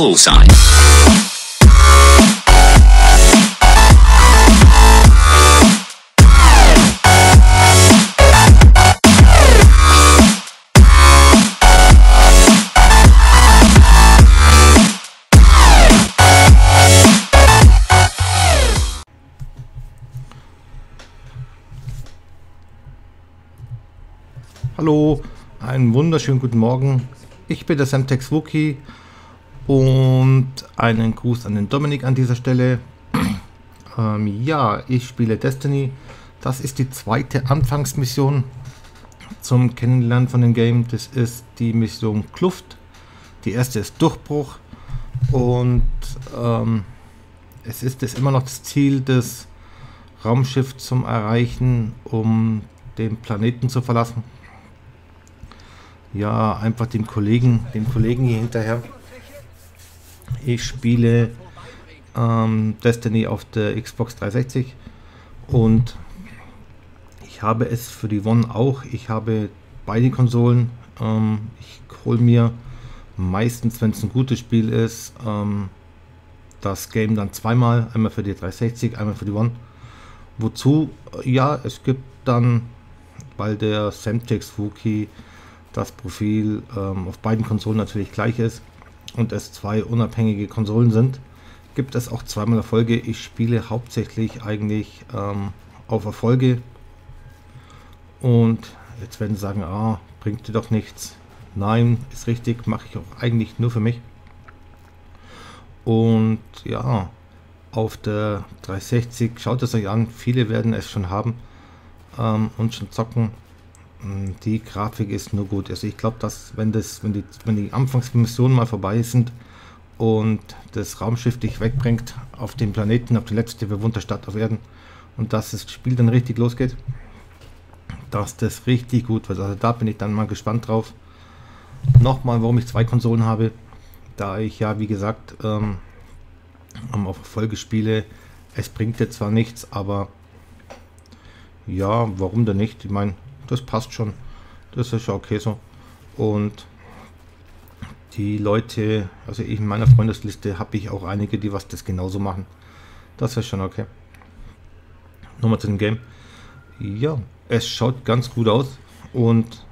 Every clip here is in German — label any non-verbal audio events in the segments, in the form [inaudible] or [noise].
Bullseye. Hallo, einen wunderschönen guten Morgen. Ich bin der Semtex Wookie und einen Gruß an den Dominik an dieser Stelle. [clears throat] ähm, ja, ich spiele Destiny. Das ist die zweite Anfangsmission zum Kennenlernen von dem Game. Das ist die Mission Kluft. Die erste ist Durchbruch und ähm, es ist es immer noch das Ziel, das Raumschiff zum Erreichen, um den Planeten zu verlassen ja, einfach dem Kollegen, dem Kollegen hier hinterher. Ich spiele ähm, Destiny auf der Xbox 360 und ich habe es für die One auch. Ich habe beide Konsolen. Ähm, ich hole mir meistens, wenn es ein gutes Spiel ist, ähm, das Game dann zweimal. Einmal für die 360, einmal für die One. Wozu? Ja, es gibt dann, weil der Semtex Wookie das Profil ähm, auf beiden Konsolen natürlich gleich ist und es zwei unabhängige Konsolen sind, gibt es auch zweimal Erfolge. Ich spiele hauptsächlich eigentlich ähm, auf Erfolge und jetzt werden Sie sagen, ah, bringt dir doch nichts. Nein, ist richtig, mache ich auch eigentlich nur für mich. Und ja, auf der 360 schaut es euch an, viele werden es schon haben ähm, und schon zocken. Hm, die Grafik ist nur gut. Also ich glaube, dass wenn das, wenn die, wenn die Anfangsmissionen mal vorbei sind und das Raumschiff dich wegbringt auf den Planeten, auf die letzte bewohnte Stadt auf Erden und dass das Spiel dann richtig losgeht, dass das richtig gut wird. Also da bin ich dann mal gespannt drauf. Nochmal, warum ich zwei Konsolen habe, da ich ja wie gesagt ähm, auf Erfolge spiele. Es bringt jetzt zwar nichts, aber ja, warum denn nicht? Ich meine, das passt schon. Das ist ja okay so. Und die Leute, also ich in meiner Freundesliste habe ich auch einige, die was das genauso machen. Das ist schon okay. Nochmal zu dem Game. Ja, es schaut ganz gut aus und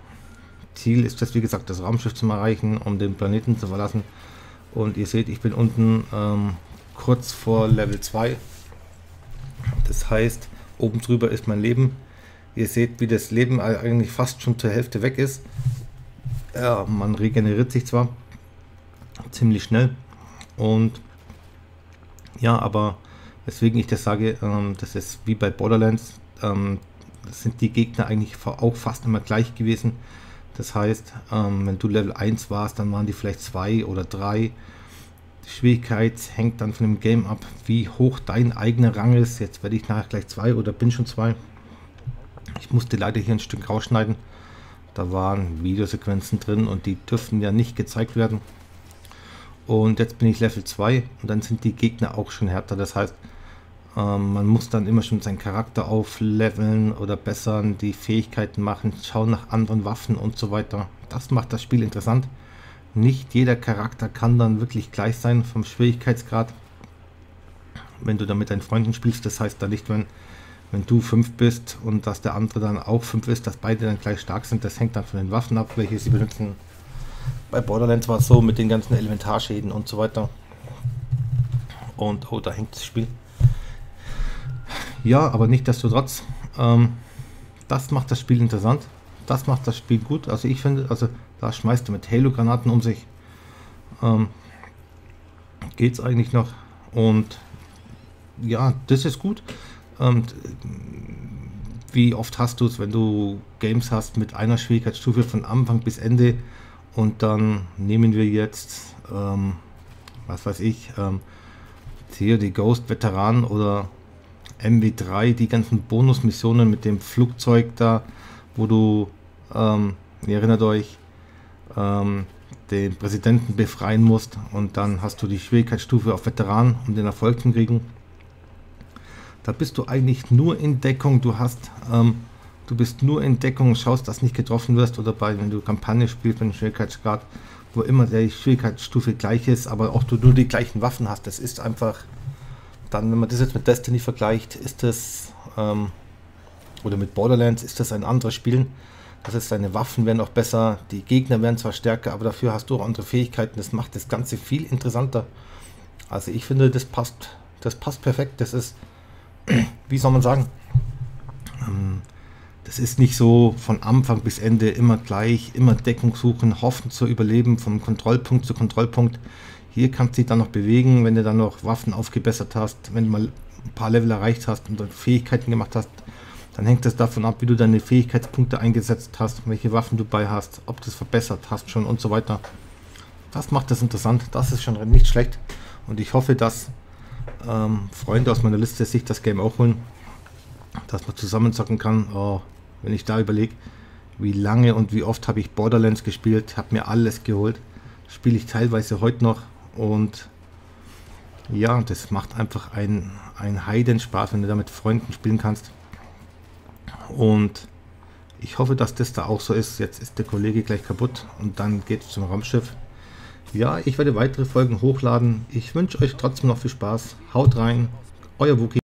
Ziel ist es, wie gesagt, das Raumschiff zu erreichen, um den Planeten zu verlassen. Und ihr seht, ich bin unten ähm, kurz vor Level 2. Das heißt, oben drüber ist mein Leben. Ihr seht, wie das Leben eigentlich fast schon zur Hälfte weg ist. Ja, man regeneriert sich zwar ziemlich schnell und ja, aber weswegen ich das sage, ähm, das ist wie bei Borderlands, ähm, sind die Gegner eigentlich auch fast immer gleich gewesen. Das heißt, ähm, wenn du Level 1 warst, dann waren die vielleicht 2 oder 3. Die Schwierigkeit hängt dann von dem Game ab, wie hoch dein eigener Rang ist. Jetzt werde ich nachher gleich 2 oder bin schon 2. Ich musste leider hier ein Stück rausschneiden. Da waren Videosequenzen drin und die dürften ja nicht gezeigt werden. Und jetzt bin ich Level 2 und dann sind die Gegner auch schon härter. Das heißt, ähm, man muss dann immer schon seinen Charakter aufleveln oder bessern, die Fähigkeiten machen, schauen nach anderen Waffen und so weiter. Das macht das Spiel interessant. Nicht jeder Charakter kann dann wirklich gleich sein vom Schwierigkeitsgrad. Wenn du da mit deinen Freunden spielst, das heißt da nicht, wenn wenn du 5 bist und dass der andere dann auch 5 ist, dass beide dann gleich stark sind, das hängt dann von den Waffen ab, welche sie benutzen. Bei Borderlands war es so mit den ganzen Elementarschäden und so weiter. Und oh, da hängt das Spiel. Ja, aber nicht desto trotz, ähm, das macht das Spiel interessant. Das macht das Spiel gut. Also ich finde, also da schmeißt du mit Halo-Granaten um sich. Ähm, es eigentlich noch. Und ja, das ist gut. Und wie oft hast du es, wenn du Games hast mit einer Schwierigkeitsstufe von Anfang bis Ende und dann nehmen wir jetzt, ähm, was weiß ich, ähm, die Ghost Veteran oder MW3, die ganzen Bonusmissionen mit dem Flugzeug da, wo du, ähm, ihr erinnert euch, ähm, den Präsidenten befreien musst und dann hast du die Schwierigkeitsstufe auf Veteran, um den Erfolg zu kriegen. Da bist du eigentlich nur in Deckung. Du hast, ähm, du bist nur in Deckung, schaust, dass nicht getroffen wirst oder bei, wenn du Kampagne spielst, mit dem Schwierigkeitsgrad, wo immer die Schwierigkeitsstufe gleich ist, aber auch du nur die gleichen Waffen hast. Das ist einfach, dann, wenn man das jetzt mit Destiny vergleicht, ist das, ähm, oder mit Borderlands, ist das ein anderes Spiel. Das heißt, deine Waffen werden auch besser, die Gegner werden zwar stärker, aber dafür hast du auch andere Fähigkeiten. Das macht das Ganze viel interessanter. Also ich finde, das passt, das passt perfekt. Das ist, wie soll man sagen, ähm, das ist nicht so von Anfang bis Ende immer gleich, immer Deckung suchen, hoffen zu überleben, vom Kontrollpunkt zu Kontrollpunkt. Hier kannst du dich dann noch bewegen, wenn du dann noch Waffen aufgebessert hast, wenn du mal ein paar Level erreicht hast und Fähigkeiten gemacht hast, dann hängt es davon ab, wie du deine Fähigkeitspunkte eingesetzt hast, welche Waffen du bei hast, ob du es verbessert hast schon und so weiter. Das macht das interessant, das ist schon nicht schlecht und ich hoffe, dass ähm, Freunde aus meiner Liste sich das Game auch holen, dass man zusammen zocken kann. Oh, wenn ich da überlege, wie lange und wie oft habe ich Borderlands gespielt, habe mir alles geholt, spiele ich teilweise heute noch und ja, das macht einfach einen, einen Heidenspaß, wenn du da mit Freunden spielen kannst. Und ich hoffe, dass das da auch so ist. Jetzt ist der Kollege gleich kaputt und dann geht es zum Raumschiff. Ja, ich werde weitere Folgen hochladen. Ich wünsche euch trotzdem noch viel Spaß. Haut rein, euer Wookie.